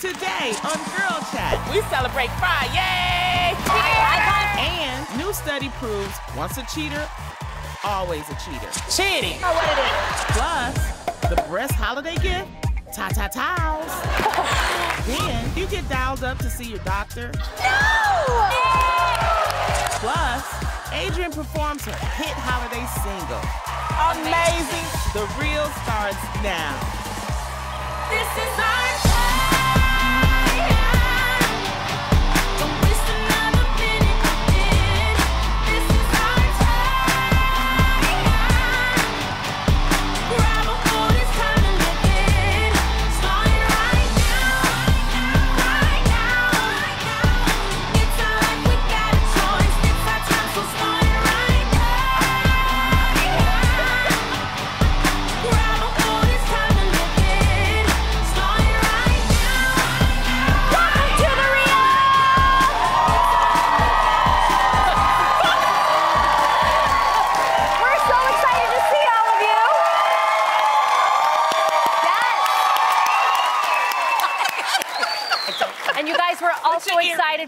today on Girl Chat. We celebrate Friday. Yay! And new study proves once a cheater, always a cheater. Cheating. Oh, what it is. Plus, the breast holiday gift, ta ta towels. then you get dialed up to see your doctor. No! Plus, Adrienne performs her hit holiday single. Amazing. The real starts now. This is our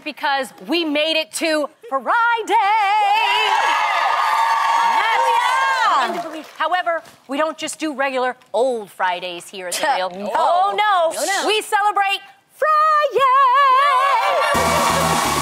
excited because we made it to Friday. However, we don't just do regular old Fridays here at the Real. Oh no. No, no. We celebrate Friday. Okay,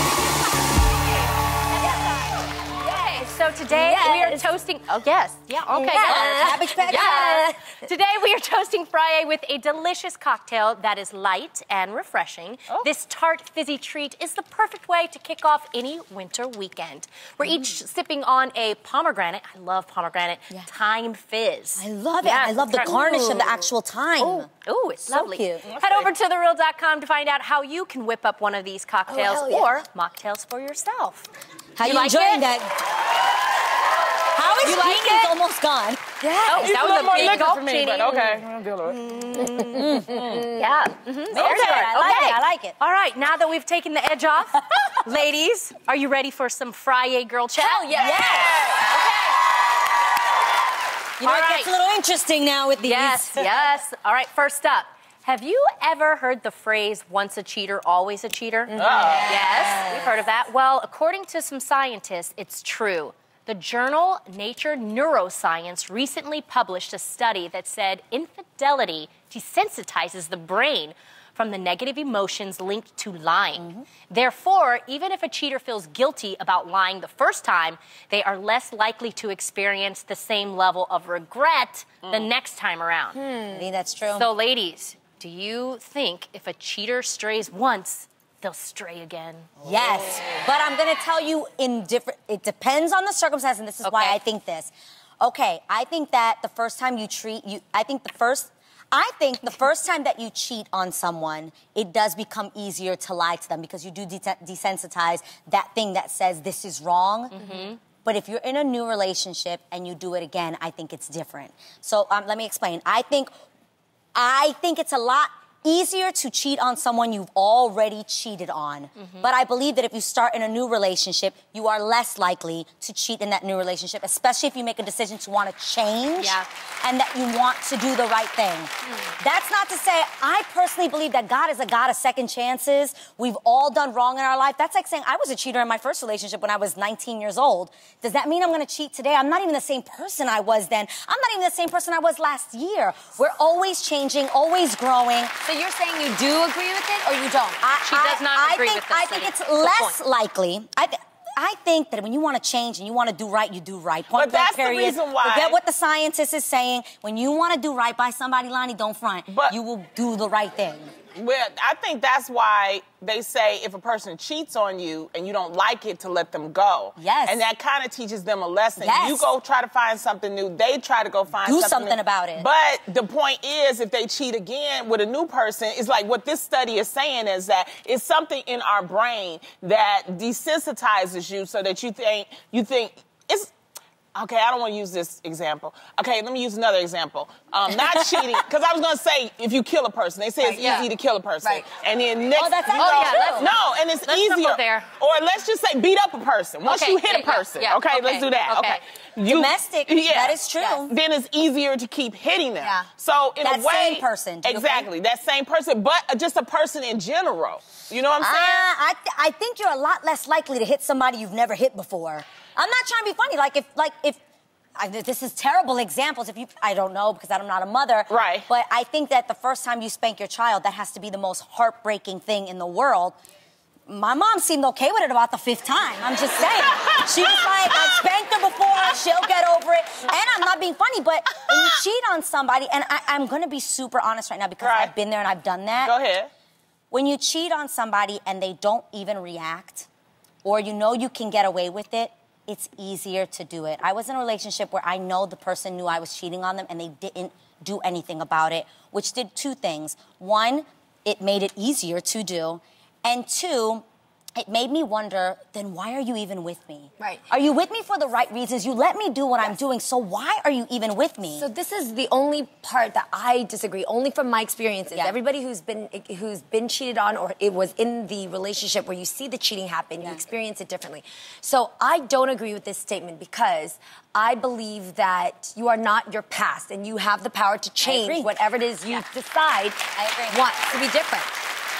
so today we are toasting. Oh yes, yeah, okay. Yes. Cabbage patch Yes. Today we are toasting Friday with a delicious cocktail that is light and refreshing. Oh. This tart fizzy treat is the perfect way to kick off any winter weekend. We're mm. each sipping on a pomegranate. I love pomegranate. Time fizz. I love it. Yes, I love the garnish of the actual time. Ooh, ooh, it's So lovely. cute. Head over to thereal.com to find out how you can whip up one of these oh, cocktails hell yeah. or mocktails for yourself. How You you, like enjoying it? that? How is You like Jeannie's it? almost gone? Yeah. Oh, that was a more big liquor gulp, for me, but okay. Mm. I'll deal with it. Mm. Mm-hmm. Mm-hmm. Mm-hmm. Yeah. mhm, very Okay. I like Okay. it, I like it. All right, now that we've taken the edge off, ladies, are you ready for some Friday girl chat? Hell yeah. You know, All it right. gets a little interesting now with these. Yes, yes. All right, first up. Have you ever heard the phrase once a cheater, always a cheater? Yes, we've heard of that. Well, according to some scientists, it's true. The journal Nature Neuroscience recently published a study that said infidelity desensitizes the brain from the negative emotions linked to lying. Mm-hmm. Therefore, even if a cheater feels guilty about lying the first time, they are less likely to experience the same level of regret the mm. next time around. Hmm. I think that's true. So, ladies, do you think if a cheater strays once, they'll stray again? Yes, but I'm gonna tell you in different. It depends on the circumstance, and this is why I think this. Okay, I think that the first time you treat you, I think the first. I think the first time that you cheat on someone, it does become easier to lie to them because you do de- desensitize that thing that says this is wrong. But if you're in a new relationship and you do it again, I think it's different. So um, let me explain. I think I think it's a lot easier to cheat on someone you've already cheated on. Mm-hmm. But I believe that if you start in a new relationship, you are less likely to cheat in that new relationship, especially if you make a decision to want to change Yeah. and that you want to do the right thing. That's not to say I personally believe that God is a God of second chances. We've all done wrong in our life. That's like saying I was a cheater in my first relationship when I was 19 years old. Does that mean I'm going to cheat today? I'm not even the same person I was then. I'm not even the same person I was last year. We're always changing, always growing. So you're saying you do agree with it or you don't? I, She does not I, agree think, with this I think study. it's Good less point. likely. I, th- I think that when you want to change and you want to do right, you do right. Point But blank, that's the period. reason why- Forget what the scientist is saying. When you want to do right by somebody, Loni, don't front. But- you will do the right thing. Well, I think that's why they say if a person cheats on you and you don't like it, to let them go. Yes. And that kind of teaches them a lesson. Yes. You go try to find something new. They try to go find Do something, something new. about it. But the point is, if they cheat again with a new person, it's like what this study is saying is that it's something in our brain that desensitizes you, so that you think you think it's Okay, I don't want to use this example. Okay, let me use another example. Um, not cheating, because I was going to say if you kill a person, they say it's Right, yeah. easy to kill a person. Right. And then next, Oh, that's you know-. Oh, yeah, let's- no, and it's let's easier. there. Or let's just say beat up a person. Once Okay, you hit a yeah, yeah, person, yeah, okay, let's do that. okay. Okay. Domestic, that is true. Yes. Then it's easier to keep hitting them. Yeah. So in That a way, same person, you exactly that same person, but just a person in general. You know what I'm saying? Ah, I, th- I think you're a lot less likely to hit somebody you've never hit before. I'm not trying to be funny. Like if, like if, I, this is terrible examples. If you, I don't know because I'm not a mother. Right. But I think that the first time you spank your child, that has to be the most heartbreaking thing in the world. My mom seemed okay with it about the fifth time. I'm just saying. She was like, I spanked her before. She'll get over it. And I'm not being funny, but when you cheat on somebody, and I, I'm going to be super honest right now because Right. I've been there and I've done that Go ahead. when you cheat on somebody and they don't even react, or you know you can get away with it, it's easier to do it. I was in a relationship where I know the person knew I was cheating on them and they didn't do anything about it, which did two things. One, it made it easier to do, and two, it made me wonder then why are you even with me? Right. Are you with me for the right reasons? You let me do what I'm doing, so why are you even with me? So this is the only part that I disagree. Only from my experiences. Yeah. Everybody who's been who's been cheated on, or it was in the relationship where you see the cheating happen, you experience it differently. So I don't agree with this statement because I believe that you are not your past, and you have the power to change whatever it is you decide I agree. wants to be different.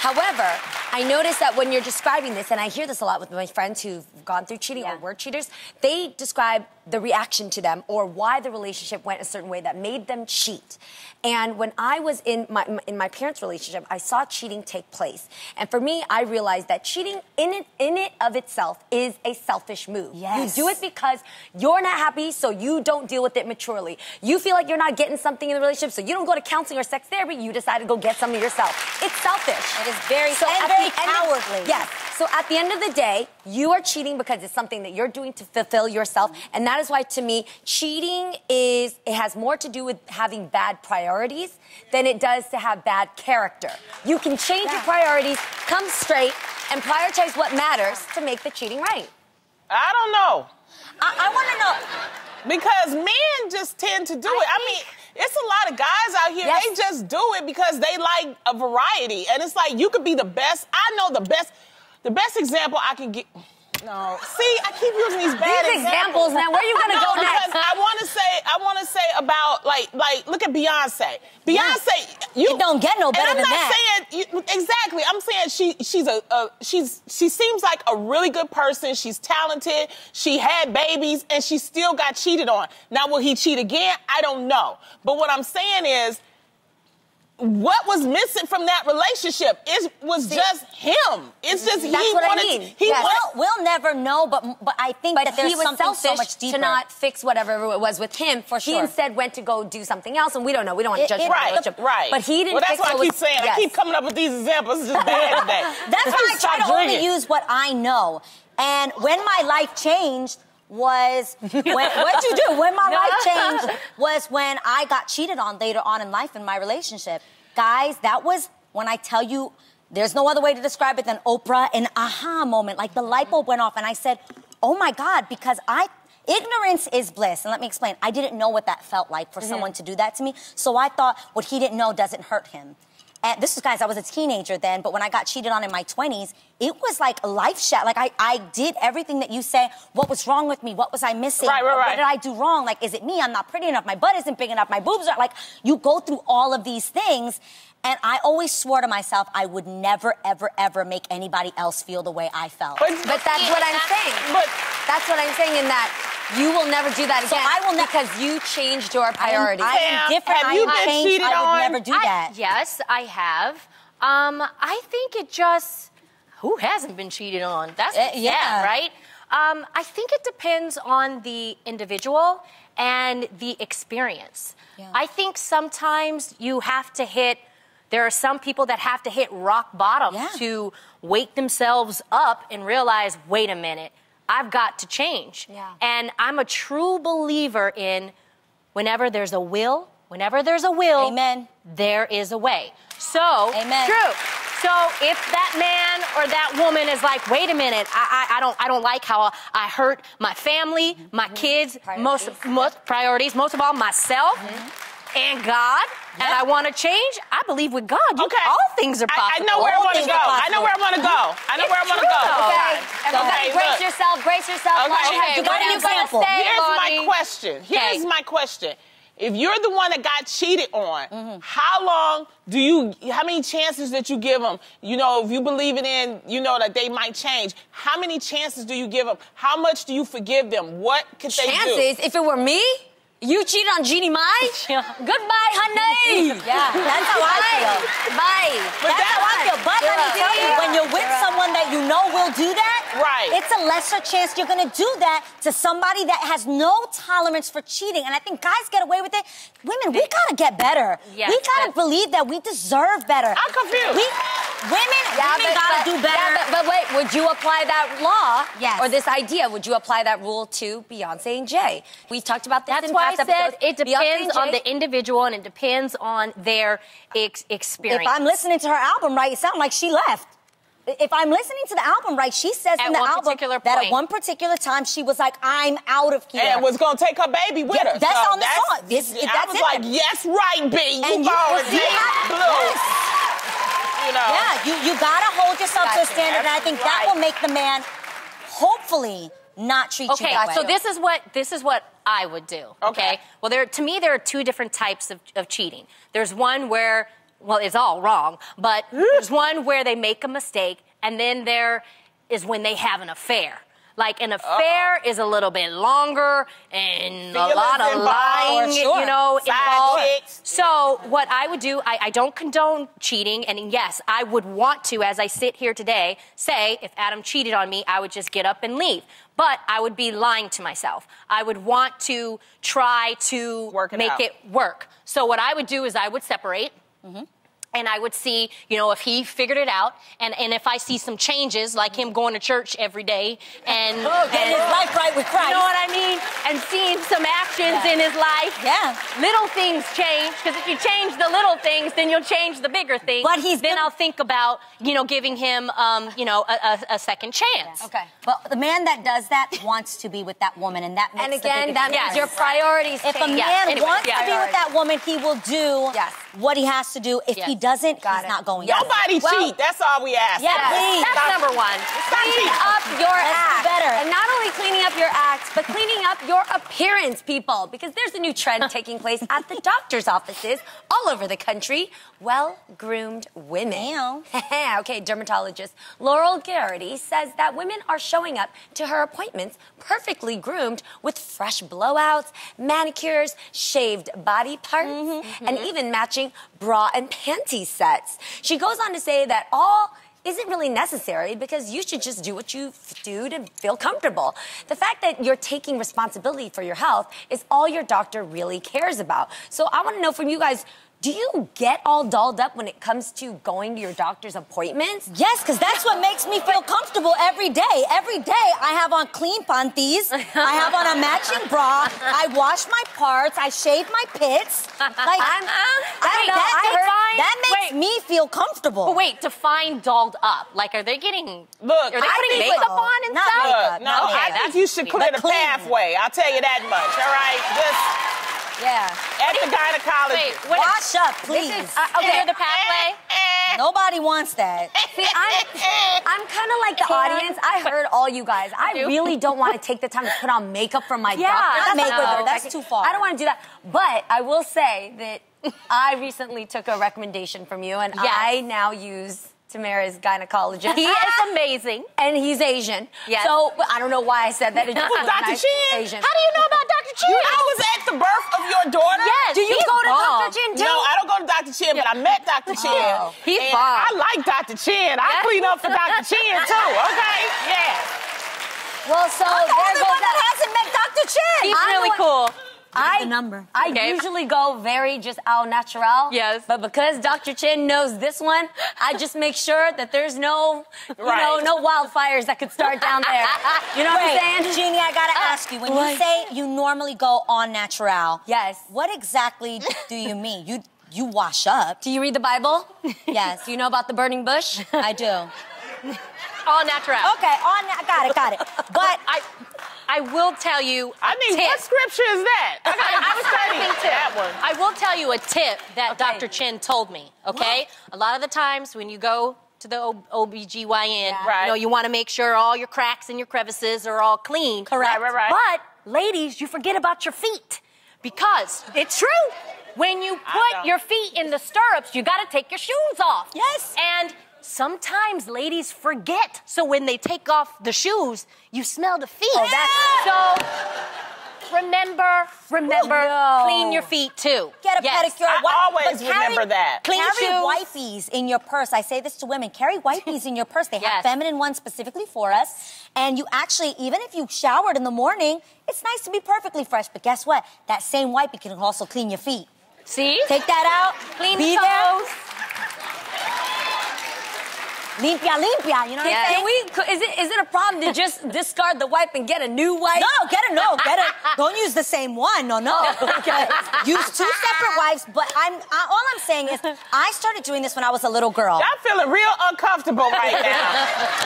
However, I notice that when you're describing this, and I hear this a lot with my friends who've gone through cheating Yeah. or were cheaters, they describe the reaction to them or why the relationship went a certain way that made them cheat. And when I was in my in my parents' relationship, I saw cheating take place. And for me, I realized that cheating in it in it of itself is a selfish move. Yes. You do it because you're not happy, so you don't deal with it maturely. You feel like you're not getting something in the relationship, so you don't go to counseling or sex therapy. You decide to go get something yourself. It's selfish. It is very- and very the end of- cowardly. yes. So at the end of the day, you are cheating because it's something that you're doing to fulfill yourself. And that is why to me, cheating is it has more to do with having bad priorities than it does to have bad character. You can change your priorities, come straight, and prioritize what matters to make the cheating right. I don't know. I, I want to know. Because men just tend to do it. I mean, it's a lot of guys out here, Yes. they just do it because they like a variety. And it's like you could be the best. I know the best the best example I can get. No. See, I keep using these bad These examples, now, where are you gonna no, go because next? I want to say, I want to say about like, like, look at Beyonce. Beyonce, you It don't get no better than that. and I'm not saying you, exactly. I'm saying she, she's a, a, she's, she seems like a really good person. She's talented. She had babies, and she still got cheated on. Now, will he cheat again? I don't know. But what I'm saying is, what was missing from that relationship? It was just him. It's just he That's what I wanted. mean. He Yes. wanted- We'll, we'll never know, but but I think But that there's he was something selfish so much deeper. to not fix whatever it was with him. For sure, He instead went to go do something else, and we don't know. We don't want to judge it- the Right, relationship. right. But he didn't Well, that's fix what I keep was- saying. I keep coming up with these examples. It's just bad today. That's why I try to only use what I know. And when my life changed was when, what'd you do? When my life changed was when I got cheated on later on in life in my relationship. Guys, that was when I tell you there's no other way to describe it than Oprah, an aha moment. Like the light bulb went off and I said, oh my God, because I Ignorance is bliss. And let me explain. I didn't know what that felt like for mm-hmm. someone to do that to me. So I thought what he didn't know doesn't hurt him. And this was, guys, I was a teenager then, but when I got cheated on in my 20s, it was like a life shot. Like, I, I did everything that you say. What was wrong with me? What was I missing? Right, right, right. What did I do wrong? Like, is it me? I'm not pretty enough. My butt isn't big enough. My boobs are like, you go through all of these things. And I always swore to myself I would never, ever, ever make anybody else feel the way I felt. But, But that's what I'm saying. But That's what I'm saying in that you will never do that So again. I will ne- because you changed your I am, priorities. I am different. have I you am been changed. cheated I would on? never do I- that. yes, I have. Um, I think it just who hasn't been cheated on? That's Uh, sad, yeah. right? Um, I think it depends on the individual and the experience. I think sometimes you have to hit. There are some people that have to hit rock bottom Yeah. to wake themselves up and realize, wait a minute, I've got to change. Yeah. And I'm a true believer in whenever there's a will, whenever there's a will, Amen. there is a way. So, Amen. true. So if that man or that woman is like, wait a minute, I, I, I don't, I don't like how I hurt my family, my mm-hmm. kids, Priorities. most priorities, most of all myself. Mm-hmm. And God, and I want to change, I believe with God, you, Okay. all things are possible. I, know where I want to go. I know where I want to go. I know where I want to go. Okay. Okay, Okay, brace yourself, brace yourself. Okay. Okay, what are you gonna say? Here's my question. Here's my question. If you're the one that got cheated on, Mm-hmm. how long do you, how many chances that you give them? You know, if you believe it in, you know, that they might change, how many chances do you give them? How much do you forgive them? What could they do? Chances, if it were me, you cheated on Jeannie Mai? Goodbye, honey. Yeah, that's how I feel. Bye. But That's how I feel. But let me tell you, when you're with someone that you know will do that, Right. it's a lesser chance you're gonna do that to somebody that has no tolerance for cheating. And I think guys get away with it. Women, we gotta get better. Yes, we gotta believe that we deserve better. I'm confused. We, women, Yeah, women but, gotta but- do better. yeah, but, but wait, would you apply that law Yes. or this idea? Would you apply that rule to Beyonce and Jay? We talked about this That's in why I said episodes. it depends on the individual and it depends on their ex- experience. if I'm listening to her album right, it sounds like she left. If I'm listening to the album right, she says At in the album particular that at one particular time she was like, "I'm out of here." and was gonna take her baby with Yeah, her. that's So on the song. It's- I that's was in like, yes, right, B. You And you- already you have- blew. Yes. You know. Yeah, you, you gotta hold yourself to a Gotcha. standard, and I think that will make the man hopefully not treat Okay, you that way. so this is what this is what I would do. Okay. Okay. Well, there to me there are two different types of, of cheating. There's one where well it's all wrong, but there's one where they make a mistake, and then there is when they have an affair. Like an affair is a little bit longer and a lot of lying, sure. you know, involved. So what I would do, I, I don't condone cheating, and yes, I would want to, as I sit here today, say if Adam cheated on me, I would just get up and leave. But I would be lying to myself. I would want to try to Work it make out. it work. So what I would do is I would separate. Mm-hmm. And I would see, you know, if he figured it out, and, and if I see some changes, like him going to church every day, and, Oh, getting his and- life right with Christ. you know what I mean? And seeing some actions Yeah. in his life. Yeah. Little things change, because if you change the little things, then you'll change the bigger things. But he's then been- I'll think about, you know, giving him, um, you know, a, a, a second chance. Okay. But the man that does that wants to be with that woman, and that makes And again, biggest that means Yes. your priorities If a change. man Yeah, anyway, wants yeah. to be with that woman, he will do Yes. What he has to do. If he doesn't, Got he's it. not going. Yes. to. Nobody Well- cheat. That's all we ask. Yeah, Yes, please. That's number one. Clean up your Let's do act. better. And not only cleaning up your act, but cleaning up your appearance, people. Because there's a new trend taking place at the doctor's offices all over the country. Well groomed women. okay, dermatologist Laurel Garrity says that women are showing up to her appointments perfectly groomed with fresh blowouts, manicures, shaved body parts, mm-hmm, and mm-hmm. even matching bra and panty sets. She goes on to say that all isn't really necessary because you should just do what you do to feel comfortable. The fact that you're taking responsibility for your health is all your doctor really cares about. So I want to know from you guys. Do you get all dolled up when it comes to going to your doctor's appointments? Yes, because that's what makes me feel comfortable every day. Every day I have on clean panties. I have on a matching bra. I wash my parts. I shave my pits. Like I'm- I don't know, that, I makes, that makes Wait. me feel comfortable. But wait, define dolled up. Like, are they getting? Look, are they I putting think- makeup on and stuff? makeup. Look, no, Okay, I that's think you should clear But the pathway. I'll tell you that much. All right, just Yeah. at the gynecologist. Wait, what? Wash up, This please. is, uh, okay. Clear the pathway. Nobody wants that. See, I'm, I'm kind of like the audience. I heard all you guys. I really don't want to take the time to put on makeup from my Yeah, doctor. not That's makeup. no, That's too far. I don't want to do that. But I will say that I recently took a recommendation from you, and Yes. I now use Tamera's gynecologist. He is amazing. and he's Asian. Yes. So I don't know why I said that. It just Who's was Dr. nice. Chin? Asian. How do you know about Dr. Chin? I was at the birth of your daughter. Yes. Do you he's go to bomb. Dr. Chin too? No, I don't go to Dr. Chin, but I met Dr. Chin. Oh, he's and bomb. I like Dr. Chin. I Yeah. clean up for Dr. Chin too. Okay, yeah. Well, so I'm the there only goes one that that. hasn't met Dr. Chin. He's I'm really one- cool. I, the number. I Okay. usually go very just au natural. Yes. But because Dr. Chin knows this one, I just make sure that there's no, you know, no wildfires that could start down there. You know what I'm saying? Jeannie, I gotta uh, ask you. When what? you say you normally go on natural, Yes. what exactly do you mean? You you wash up? Do you read the Bible? Yes, Do you know about the burning bush? I do. All natural. Okay, all on. Got it, got it. But I, I will tell you. I a mean, tip. what scripture is that? I I was study trying to think too. that one. I will tell you a tip that Dr. Chin told me, okay? A lot of the times when you go to the O- OBGYN, Right. you know, you want to make sure all your cracks and your crevices are all clean. Correct. Right, right, right. But ladies, you forget about your feet because it's true. When you put your feet in the stirrups, you got to take your shoes off. Yes. And sometimes ladies forget. So when they take off the shoes, you smell the feet. Oh, that's- so remember, remember, No. clean your feet too. Get a Yes. pedicure. I Wi- always carry- remember that. Clean carry shoes. wipes in your purse. I say this to women: carry wipes in your purse. They Yes. have feminine ones specifically for us, and you actually, even if you showered in the morning, it's nice to be perfectly fresh. But guess what? That same wipe can also clean your feet. See? Take that out. Clean the there. Toes. Limpia, limpia. You know what Yeah. I'm Can saying? we? Is it is it a problem to just discard the wipe and get a new wipe? No, get a No, get it. Don't use the same one. No, no. Oh, okay. Use two separate wipes. But I'm I, all I'm saying is, I started doing this when I was a little girl. I'm feeling real uncomfortable right now.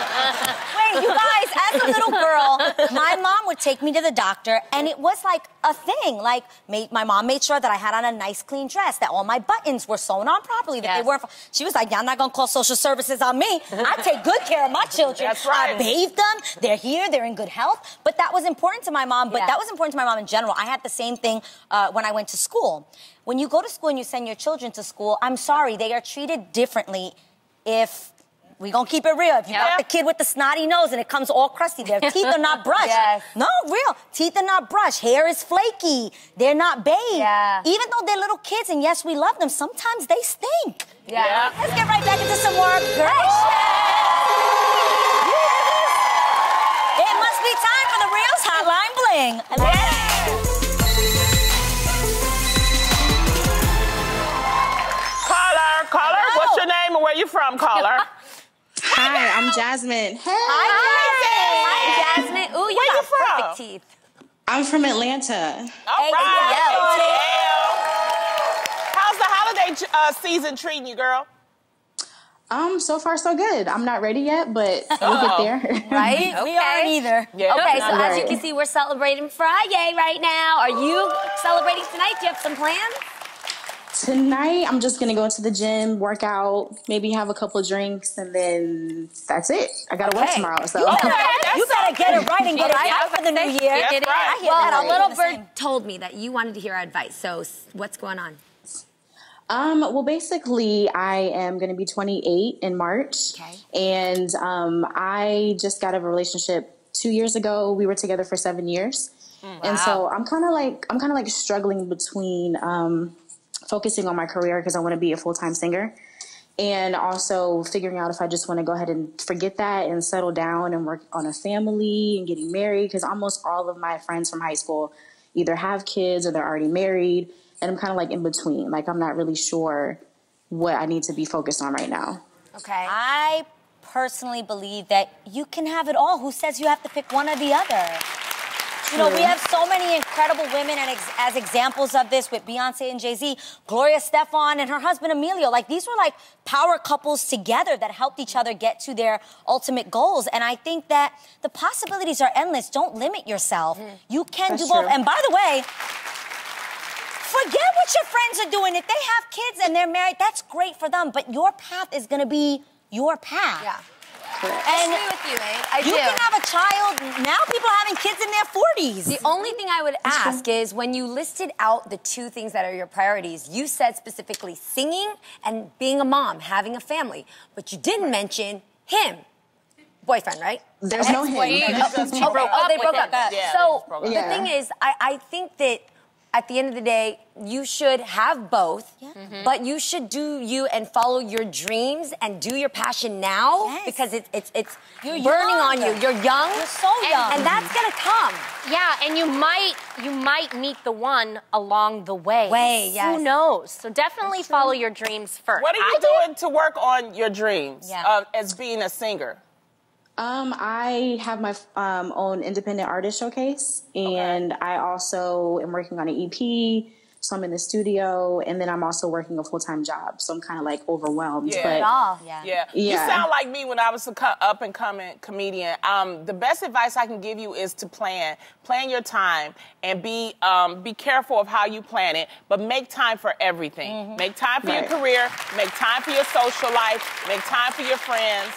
Wait, you guys, as a little girl, my mom would take me to the doctor, and it was like a thing. Like, ma- my mom made sure that I had on a nice, clean dress, that all my buttons were sewn on properly, that Yes. they weren't. She was like, "Y'all not gonna call social services on me. I take good care of my children. That's right. I bathe them. They're here. They're in good health." But that was important to my mom. But Yeah. that was important to my mom in general. I had the same thing uh, when I went to school. When you go to school and you send your children to school, I'm sorry, they are treated differently if we gonna keep it real. If you Yeah. got the kid with the snotty nose and it comes all crusty, their teeth are not brushed. Yes. No, real. Teeth are not brushed. Hair is flaky. They're not bathed. Yeah. Even though they're little kids, and yes, we love them, sometimes they stink. Yeah. Let's get right back into some more girl It must be time for the Real's Hotline Bling. Caller, caller, what's your name and where you from, caller? Hi, I'm Jasmine. Hey. Hi, Jasmine. Hi, Jasmine. Ooh, you Where got you from? perfect teeth. I'm from Atlanta. All right. ATL. How's the holiday uh, season treating you, girl? Um, so far so good. I'm not ready yet, but we'll get there. Right? We aren't either. Yeah. Okay, so Not as you can see, we're celebrating Friday right now. Are you celebrating tonight? Do you have some plans? Tonight, I'm just gonna go into the gym, work out, maybe have a couple of drinks, and then that's it. I gotta work tomorrow, so. You better, that's you better get it right and get it Alright, right for the new year. That's Get it? right. I hear Well, that. a little bird told me that you wanted to hear our advice. So, what's going on? Um, well, basically, I am going to be 28 in March. Okay. And um, I just got out of a relationship two years ago. We were together for seven years. And so I'm kind of like, I'm kind of like struggling between um, focusing on my career because I want to be a full time singer. And also figuring out if I just want to go ahead and forget that and settle down and work on a family and getting married because almost all of my friends from high school either have kids or they're already married. And I'm kind of like in between. Like, I'm not really sure what I need to be focused on right now. Okay. I personally believe that you can have it all. Who says you have to pick one or the other? You know, we have so many incredible women and ex- as examples of this with Beyonce and Jay Z, Gloria Estefan and her husband Emilio. Like these were like power couples together that helped each other get to their ultimate goals. And I think that the possibilities are endless. Don't limit yourself. Mm-hmm. You can That's do both. true. And by the way, forget what your friends are doing. If they have kids and they're married, that's great for them. But your path is going to be your path. Yeah. And I agree with you, eh? I you do. can have a child. Now people are having kids in their 40s. The only thing I would ask is when you listed out the two things that are your priorities, you said specifically singing and being a mom, having a family, but you didn't mention him. Boyfriend, right? There's no him. He Oh, oh, they broke him. up. Yeah, so just broke up. the Yeah. thing is, I, I think that at the end of the day, you should have both, but you should do you and follow your dreams and do your passion now Yes. because it's it's it's You're burning young. on you. You're young. You're so young. and that's gonna come. Yeah, and you might you might meet the one along the way. Way, yes. Who knows? So definitely follow your dreams first. What are you I did. doing to work on your dreams Yeah. uh, as being a singer? Um, I have my um, own independent artist showcase, and I also am working on an EP. So I'm in the studio, and then I'm also working a full time job. So I'm kind of like overwhelmed. Yeah. But Oh, yeah. Yeah. You sound like me when I was a co- up and coming comedian. Um, the best advice I can give you is to plan. Plan your time and be um, be careful of how you plan it, but make time for everything. Make time for Right. your career, make time for your social life, make time for your friends.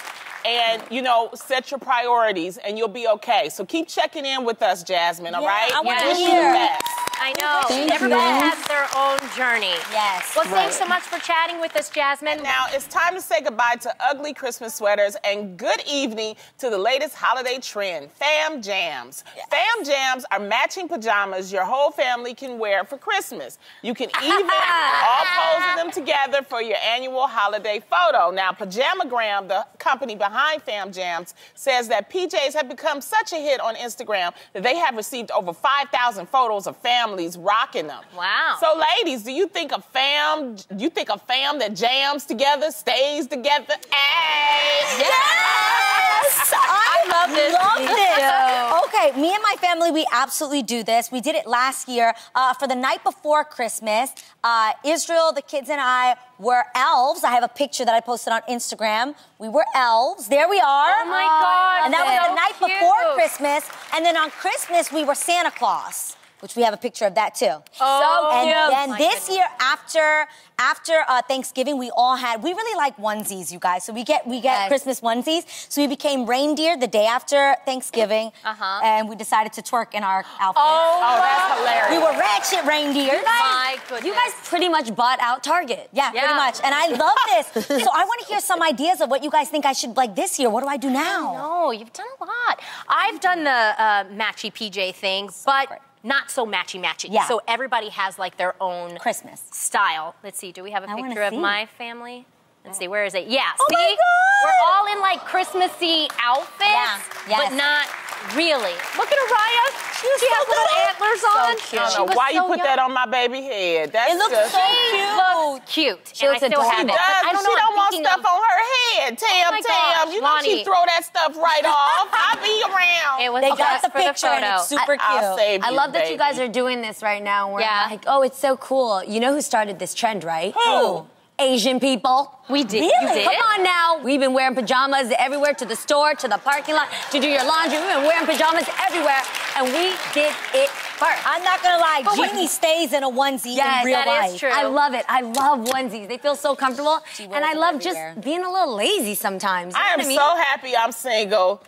And you know, set your priorities, and you'll be okay. So keep checking in with us, Jasmine. All Yeah, right? I Wish you hear. The best. I know. Thank Everybody you. has their own journey. Yes. Well, thanks so much for chatting with us, Jasmine. Now it's time to say goodbye to ugly Christmas sweaters and good evening to the latest holiday trend, fam jams. Fam jams are matching pajamas your whole family can wear for Christmas. You can even all pose in them together for your annual holiday photo. Now, Pajamagram, the company behind Fam Jams, says that PJs have become such a hit on Instagram that they have received over 5,000 photos of families rocking them. Wow. So, ladies, do you think a fam? You think a fam that jams together stays together? Hey, Yes, I, love this. Love this. Okay, me and my family, we absolutely do this. We did it last year uh, for the night before Christmas. Uh, Israel, the kids, and I were elves. I have a picture that I posted on Instagram. We were elves. There we are. Oh my God, And that was so the night cute. before Christmas. And then on Christmas, we were Santa Claus. Which we have a picture of that too. Oh, and cute. then My this goodness. year after after uh, Thanksgiving, we all had we really like onesies, you guys. So we get we get Yes. Christmas onesies. So we became reindeer the day after Thanksgiving, Uh-huh. and we decided to twerk in our outfits. Oh, Oh, that's hilarious. We were ratchet reindeers. my goodness. You guys pretty much bought out Target. Yeah, Yeah. pretty much. And I love this. so I want to hear some ideas of what you guys think I should like this year. What do I do now? No, you've done a lot. I've done the uh, matchy PJ thing, but not so matchy matchy. Yeah. So everybody has like their own Christmas. style. Let's see. Do we have a I picture of my family? Let's see. Where is it? Yeah. Oh see, my God! we're all in like Christmassy outfits, Yeah, yes. but not really. Look at Ariah. She, so has little good. antlers So on. cute. I don't know was why you so put young. that on my baby head. That's It looks just, so She cute. looks cute. She and looks I still adorable. have She it. Does, I don't she know. don't I'm want stuff of- on her head. Tam, oh my Tam, gosh, you know she throw that stuff right off. I'll be around. It was They got the for picture and it's super cute. I'll save I you, love that you guys are doing this right now. We're Yeah. like, oh, it's so cool. You know who started this trend, right? Who? Asian people. We did. Really? You did? Come on now. We've been wearing pajamas everywhere to the store, to the parking lot, to do your laundry. We've been wearing pajamas everywhere, and we did it first. I'm not gonna lie, oh But wait- Jeannie stays in a onesie Yes, in real that is life. true. I love it. I love onesies. They feel so comfortable. She And I them love everywhere. just being a little lazy sometimes. You I am what mean? so happy I'm single.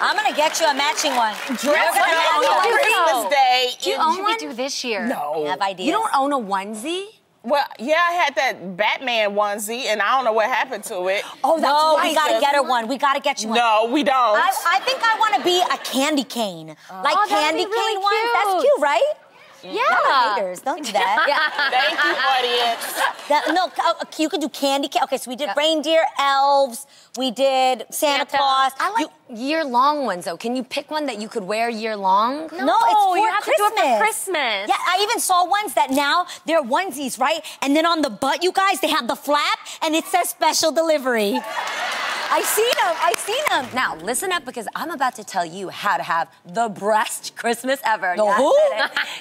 I'm gonna get you a matching one. Dress You're up gonna on have one. one. Christmas Day. Do you own one? we do this year? No. I have ideas. You don't own a onesie? Well, yeah, I had that Batman onesie, and I don't know what happened to it. Oh, that's no, right. we gotta get her one. We gotta get you one. No, we don't. I, I think I want to be a candy cane, like Oh, that'd candy be really cane ones. That's cute. cute, right? Yeah. Y'all haters, don't do that. Thank you, audience. That- no, uh, you could do candy cane. Okay, so we did reindeer, elves, we did Santa, Santa. Claus. I like year-long ones, though. Can you pick one that you could wear year-long? No, it's for you have Christmas. to do it for Christmas. Yeah, I even saw ones that now they're onesies, right? And then on the butt, you guys, they have the flap and it says special delivery. I seen them. I seen them. Now, listen up because I'm about to tell you how to have the best Christmas ever. The who?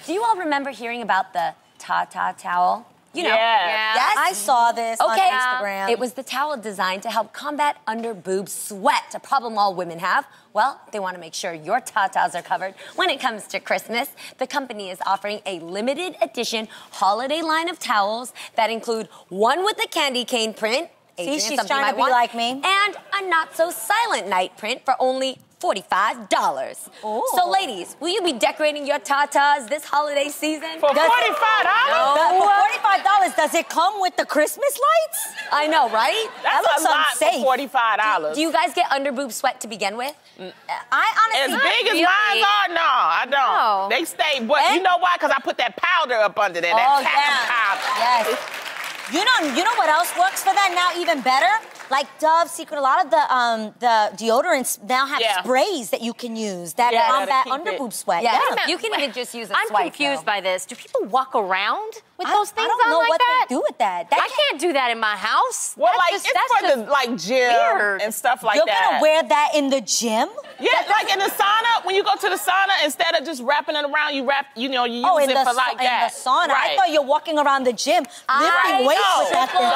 Do you all remember hearing about the ta-ta towel? You know. Yeah. Yes? I saw this Okay. on Instagram. It was the towel designed to help combat under boob sweat, a problem all women have. Well, they want to make sure your tatas are covered when it comes to Christmas. The company is offering a limited edition holiday line of towels that include one with a candy cane print. Adrienne, she's something trying to be want, like me. And a not so silent night print for only $45. Ooh. So, ladies, will you be decorating your tatas this holiday season? For Does- forty-five dollars. The- for forty-five dollars, does it come with the Christmas lights? I know, right? That's looks a lot unsafe. for forty-five dollars. Do you guys get under boob sweat to begin with? I honestly... As big as really. mine are, no, I don't. No. They stay, but Eh? you know why? Because I put that powder up under there. Oh that talcum yeah, powder. yes. You know, you know what else works for that now? Even better, like Dove, Secret, a lot of the um, the deodorants now have Yeah. sprays that you can use that Yeah, combat that'll underboob it- sweat. Yeah, Yeah. you can even just use a I'm swipe, confused though. by this. Do people walk around with I- those I things don't on know like what that? they do with that. That I can't do that in my house. Well, That's like just- it's that's for the like gym weird. and stuff like that. You're gonna wear that in the gym? Yeah, like in the sauna, when you go to the sauna, instead of just wrapping it around, you wrap, you know, you use Oh, it the, for sa- like in that. the sauna. I thought you're walking around the gym lifting I weights know. with that thing.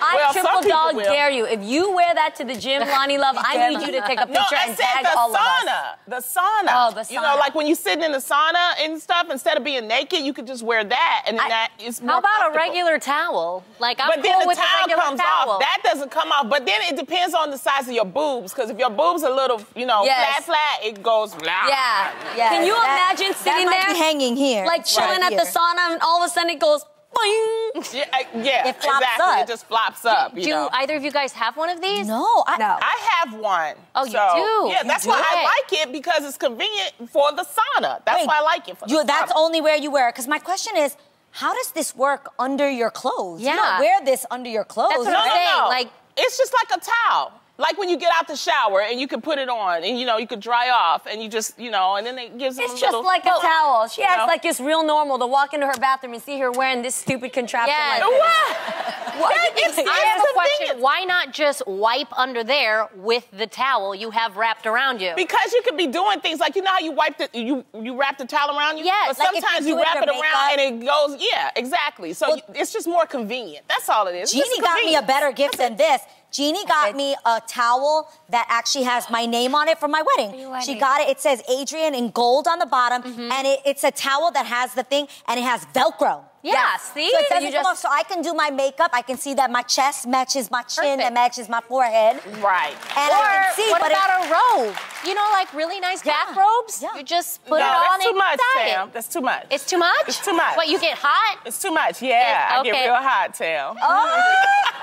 I triple dog dare you. If you wear that to the gym, Loni Love, I need you to take a No, picture I and said tag the all of us. sauna. The sauna. Oh, the sauna. You know, like when you're sitting in the sauna and stuff, instead of being naked, you could just wear that, and then I- that is more How about a regular towel? Like I'm But then cool the with a towel regular comes towel. off. That doesn't come off. But then it depends on the size of your boobs. Because if your boobs are little, you know, Yes. flat, flat, it goes flat. Yeah. Yeah, Can you that- imagine sitting that might there, be hanging here, like chilling right at the sauna, and all of a sudden it goes boing? Yeah, yeah, It flops exactly. up. It just flops up. You do know? either of you guys have one of these? No, I, No. I have one. Oh, you So, do? Yeah, that's do? why I like it because it's convenient for the sauna. That's Wait, why I like it for the You, that's only where you wear it. Because my question is, how does this work under your clothes? You Yeah. don't wear this under your clothes. That's what No, I'm no, saying, no. like- it's just like a towel. Like when you get out the shower and you can put it on and you know you could dry off and you just you know and then it gives It's a just little, like a towel. She acts know? like it's real normal to walk into her bathroom and see her wearing this stupid contraption Yeah. like this. What? What? That- it's, I have a question. Why not just wipe under there with the towel you have wrapped around you? Because you could be doing things like you know how you wipe the you you wrap the towel around you. Yes, But like sometimes you're you wrap it around makeup. and it goes. Yeah, exactly. So Well- it's just more convenient. That's all it is. It's Jeannie got me a better gift than this. Jeannie got Okay. me a towel that actually has my name on it for my wedding. wedding? She got it. It says Adrienne in gold on the bottom, Mm-hmm. and it, it's a towel that has the thing, and it has Velcro. Yeah, see? So it doesn't you come just- off, so I can do my makeup. I can see that my chest matches my chin, Perfect. that matches my forehead. Right. And or I can see, what but it- about a robe? You know, like really nice Yeah. bathrobes. Yeah. You just put no, it on that's too much, Tam. it. That's too much. It's too much. It's too much. What you get hot? It's too much. Yeah, It- I get real hot, Tam. Oh!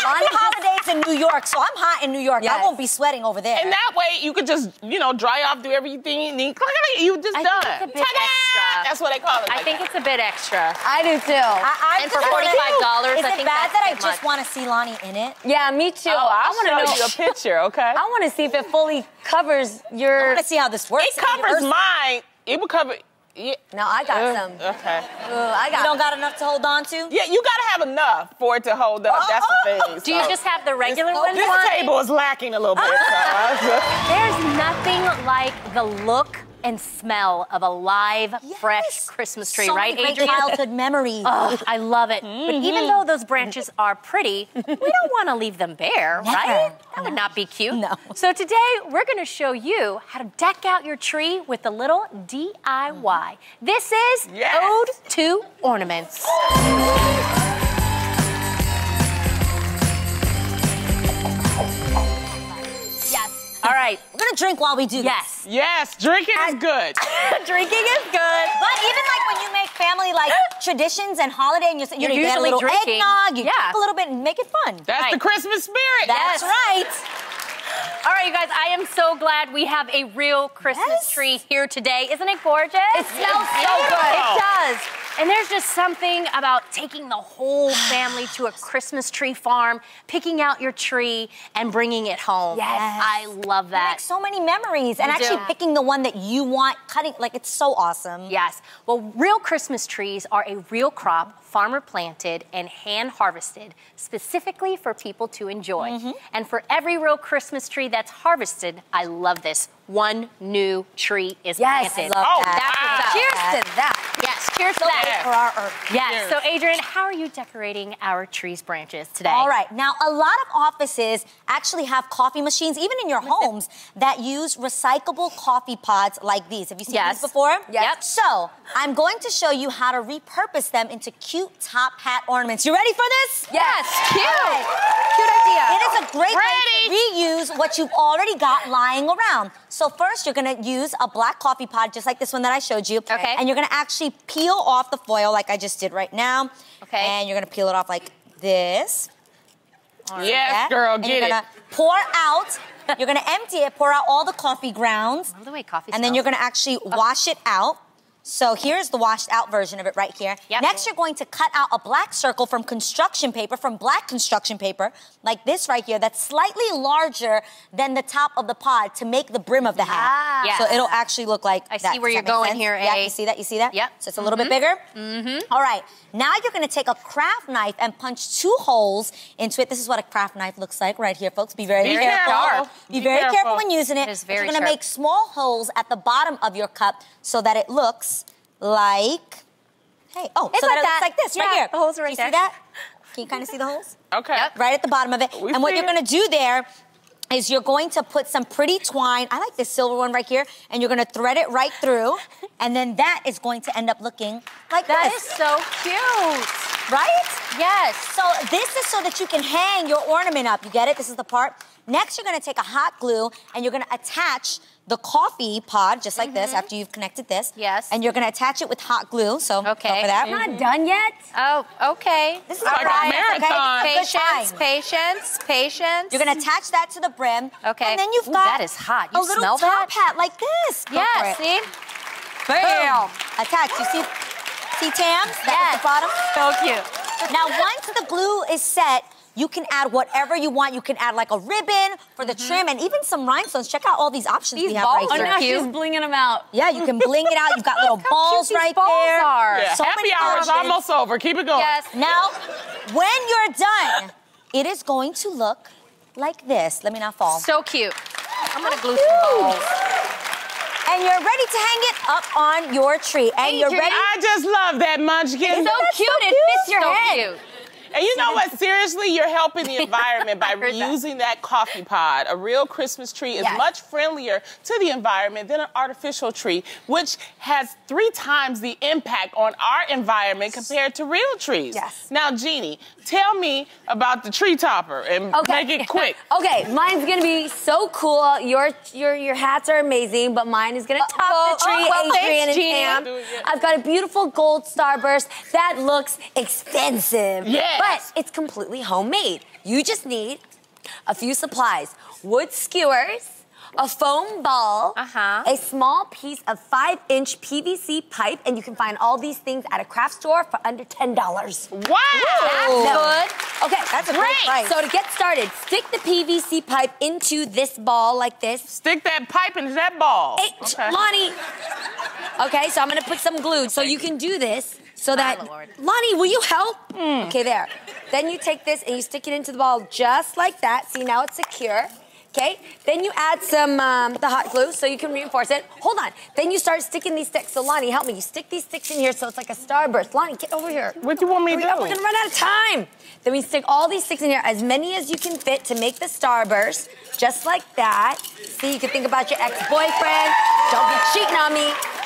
Loni Holiday's in New York, so I'm hot in New York. I won't be sweating over there. And that way you could just, you know, dry off, do everything, and then you just I done. think it's a bit extra. That's what I call it. I like think that. it's a bit extra. I do too. I, I And for $45, Is I it think bad that I bit just want to see Loni in it? yeah, me too. Oh, I I'll want to know. you a picture, okay? I want to see if it fully covers your. I want to see how this works. It covers Yours- mine. It will cover. Yeah. No, I got Uh, some. Okay. Ooh, I You don't got enough to hold on to? Yeah, you gotta have enough for it to hold up. That's the thing. Do you just have the regular This- ones This on? table is lacking a little bit. so just- There's nothing like the look and smell of a live, fresh Christmas tree, so right, great Adrienne? childhood memories. Ugh, I love it. But mm-hmm. even though those branches are pretty, we don't want to leave them bare, right? That would not be cute. No. So today we're going to show you how to deck out your tree with a little DIY. Mm-hmm. This is Yes. Ode to Ornaments. right. We're gonna drink while we do this. Yes. yes, drinking is good. Drinking is good. But even like when you make family like traditions and holiday, and you you You're know, you get a usually little drinking. eggnog, you Yeah. drink a little bit and make it fun. That's Right. the Christmas spirit. That's Yes. right. All right, you guys, I am so glad we have a real Christmas Yes. tree here today. Isn't it gorgeous? It smells so Beautiful. good. It does. And there's just something about taking the whole family to a Christmas tree farm, picking out your tree, and bringing it home. Yes. I love You that. make so many memories, You and You actually picking the one that you want, cutting like it's so awesome. Yes. Well, real Christmas trees are a real crop, farmer planted and hand harvested specifically for people to enjoy. Mm-hmm. And for every real Christmas tree that's harvested, I love this. One new tree is Yes, planted. love Oh, that. Up. Cheers to that. Yes, cheers to that. for our earth. Yes. Cheers. So, Adrienne, how are you decorating our tree's branches today? All right. Now, a lot of offices actually have coffee machines, even in your homes, that use recyclable coffee pods like these. Have you seen Yes. these before? Yes. Yep. So, I'm going to show you how to repurpose them into cute top hat ornaments. You ready for this? Yes. Cute. All right. Cute idea. It is a great way to reuse what you've already got lying around. So first, you're gonna use a black coffee pod, just like this one that I showed you. Okay. And you're gonna actually peel off the foil, like I just did right now. Okay. And you're gonna peel it off like this. Yes, that. girl, and get you're gonna pour out. You're gonna empty it, pour out all the coffee grounds, I love the way coffee and then you're gonna actually wash it out. So here's the washed out version of it right here. Yep. Next, you're going to cut out a black circle from construction paper, from black construction paper, like this right here, that's slightly larger than the top of the pod to make the brim of the hat. Ah. Yes. So it'll actually look like I that. see where Does you're going sense? here, Yeah, you see that? You see that? Yep. So it's a little bit bigger? Mm-hmm. All right. Now you're going to take a craft knife and punch two holes into it. This is what a craft knife looks like right here, folks. Be very, Be careful. careful. Be, Be very careful. careful. when using it. It is But very You're going to sharp. make small holes at the bottom of your cup so that it looks like. Hey, oh, It's so like that, that. like this right here. the holes are right you there. see that? Can you kind of see the holes? Okay. Yep. right at the bottom of it. We and what you're it. gonna do there is you're going to put some pretty twine. I like this silver one right here, and you're gonna thread it right through, and then that is going to end up looking like That this, is so cute. right? Yes. So this is so that you can hang your ornament up. You get it? This is the part. Next, you're gonna take a hot glue and you're gonna attach the coffee pod just like this after you've connected this. Mm-hmm. Yes. And you're gonna attach it with hot glue. So go Okay. for that. I'm not done yet. Oh, okay. This is All a a right. marathon. Okay? Patience, patience, patience. You're gonna attach that to the brim. Okay. And then you've Ooh, got that is hot. You a little smell top that? hat like this. Go for Yeah, it. see? Boom. Attach. You see, see Tams? That's Yes. the bottom. So cute. Now, once the glue is set, you can add whatever you want. You can add like a ribbon for the mm-hmm. trim and even some rhinestones. Check out all these options These we have balls right Oh, here. are now cute. she's blinging them out. Yeah, you can bling it out. You've got little balls right balls there. are. Yeah, So happy many hour is options. almost over. Keep it going. Yes. Now, when you're done, it is going to look like this. Let me not fall. So cute. I'm gonna glue some balls. And you're ready to hang it up on your tree. And you're ready. I just love that munchkin. So cute. so It fits your cute. head. Cute. And you know what? Seriously, you're helping the environment by heard that. reusing that. coffee pod. A real Christmas tree is Yes. much friendlier to the environment than an artificial tree, which has three times the impact on our environment compared to real trees. Yes. Now, Jeannie, tell me about the tree topper and Okay. make it quick. Okay, mine's gonna be so cool. Your your your hats are amazing, but mine is gonna top the oh, oh, tree. oh, oh well, Adrienne thanks, and Jeannie. Tam. Do it, yeah. I've got a beautiful gold starburst that looks expensive, Yes. but it's completely homemade. You just need a few supplies: wood skewers. A foam ball, Uh-huh. a small piece of five-inch PVC pipe, and you can find all these things at a craft store for under ten dollars. Wow! That's No. good. Okay, That's a great Great. price. so to get started, stick the PVC pipe into this ball like this. Stick that pipe into that ball. Hey, Okay. Loni. Okay, so I'm gonna put some glue. So you can do this so that. Lord. Loni, will you help? Okay, there. Then you take this and you stick it into the ball just like that. See, now it's secure. Okay, then you add some um, the hot glue so you can reinforce it. Hold on. Then you start sticking these sticks. So Loni, help me. You stick these sticks in here so it's like a starburst. Loni, get over here. What do you want me to Hurry up, do? We're gonna run out of time. Then we stick all these sticks in here, as many as you can fit to make the starburst, just like that. See, you can think about your ex-boyfriend. Don't be cheating on me.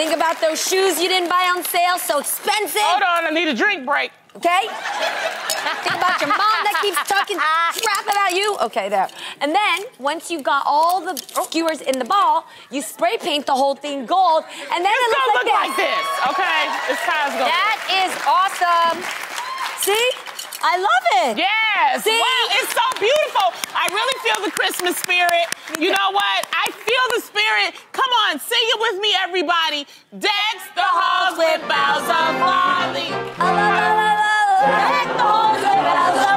Think about those shoes you didn't buy on sale, so expensive. Hold on, I need a drink break. Okay? Think about your mom that keeps talking crap about you. Okay, there. And then once you've got all the skewers in the ball, you spray paint the whole thing gold, and then It's it looks look like like this. this, okay? It's gonna That is awesome. See? I love it. Yes. See? Wow, it's so beautiful. I really feel the Christmas spirit. You know what? I feel the spirit. Come on, sing it with me, everybody. Deck the halls with boughs of holly. Deck the halls with boughs